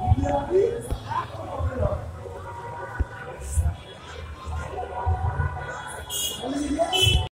Yeah.